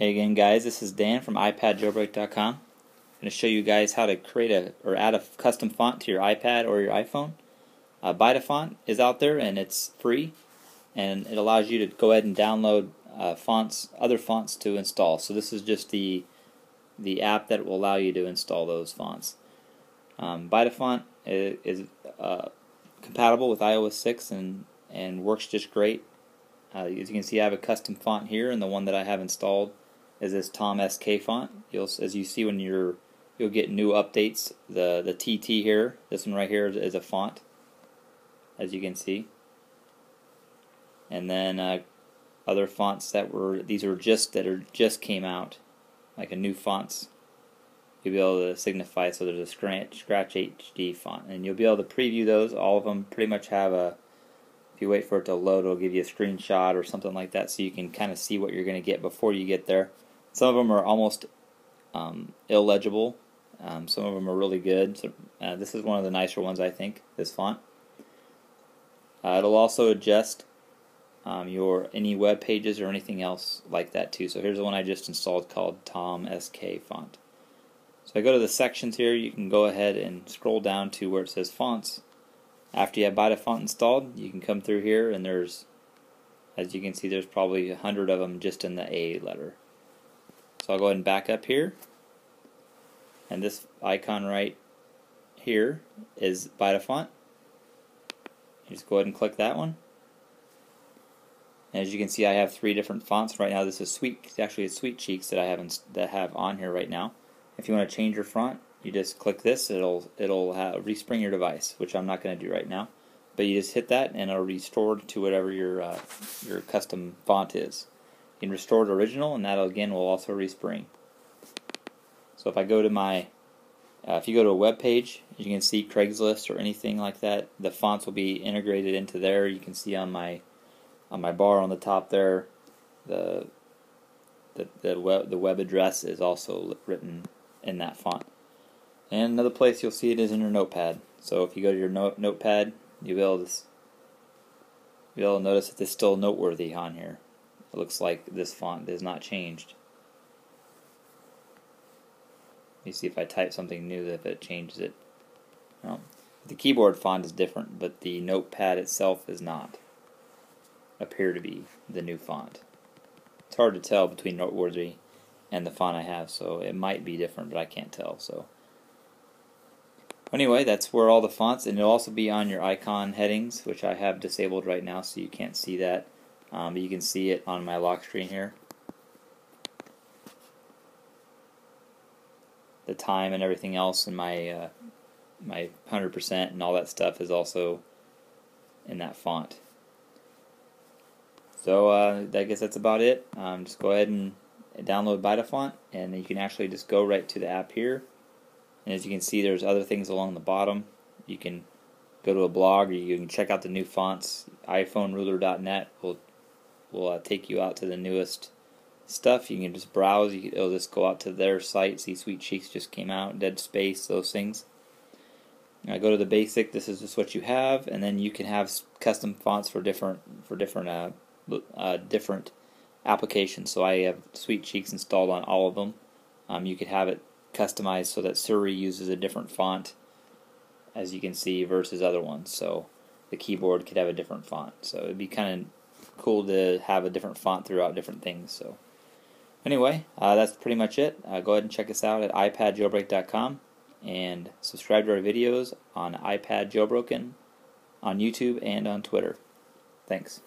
Hey again guys, this is Dan from iPadJailbreak.com. I'm going to show you guys how to create a or add a custom font to your iPad or your iPhone. Uh, Font is out there and it's free and it allows you to go ahead and download uh, fonts, other fonts to install. So this is just the the app that will allow you to install those fonts. Um, Font is, is uh, compatible with iOS 6 and, and works just great. Uh, as you can see I have a custom font here and the one that I have installed is this Tom SK font. You'll, as you see when you're, you'll get new updates. The the TT here, this one right here is, is a font, as you can see. And then uh, other fonts that were these are just that are just came out, like a new fonts. You'll be able to signify. So there's a Scratch Scratch HD font, and you'll be able to preview those. All of them pretty much have a if you wait for it to load, it'll give you a screenshot or something like that so you can kind of see what you're going to get before you get there. Some of them are almost um, illegible. Um, some of them are really good. So, uh, this is one of the nicer ones, I think, this font. Uh, it'll also adjust um, your any web pages or anything else like that too. So here's the one I just installed called Tom SK font. So I go to the sections here. You can go ahead and scroll down to where it says fonts. After you have BytaFont installed, you can come through here and there's, as you can see, there's probably a hundred of them just in the A letter. So I'll go ahead and back up here. And this icon right here is by BytaFont. You just go ahead and click that one. And as you can see, I have three different fonts right now. This is Sweet, actually it's Sweet Cheeks that I have that have on here right now. If you want to change your font, you just click this. It'll it'll have, respring your device, which I'm not going to do right now. But you just hit that, and it'll restore to whatever your uh, your custom font is. You can restore to original, and that again will also respring. So if I go to my, uh, if you go to a web page, you can see Craigslist or anything like that. The fonts will be integrated into there. You can see on my on my bar on the top there, the the the web the web address is also written in that font. And another place you'll see it is in your notepad. So if you go to your note, notepad, you'll be able to you'll notice that it's still noteworthy on here. It looks like this font has not changed. Let me see if I type something new if it changes it. No. The keyboard font is different, but the notepad itself is not appear to be the new font. It's hard to tell between Noteworthy and the font I have, so it might be different, but I can't tell. So anyway, that's where all the fonts, and it'll also be on your icon headings, which I have disabled right now, so you can't see that. Um, but you can see it on my lock screen here. The time and everything else in my uh, my 100% and all that stuff is also in that font. So uh, I guess that's about it. Um, just go ahead and download BytaFont, and you can actually just go right to the app here. And as you can see, there's other things along the bottom. You can go to a blog, or you can check out the new fonts. iPhoneruler.net will will uh, take you out to the newest stuff. You can just browse. You can, it'll just go out to their site. See, Sweet Cheeks just came out. Dead Space, those things. I go to the basic. This is just what you have, and then you can have custom fonts for different for different uh, uh, different applications. So I have Sweet Cheeks installed on all of them. Um, you could have it customized so that Siri uses a different font, as you can see, versus other ones. So the keyboard could have a different font. So it'd be kind of cool to have a different font throughout different things. So anyway, uh, that's pretty much it. Uh, go ahead and check us out at iPadJailbreak.com and subscribe to our videos on iPad Jailbroken on YouTube and on Twitter. Thanks.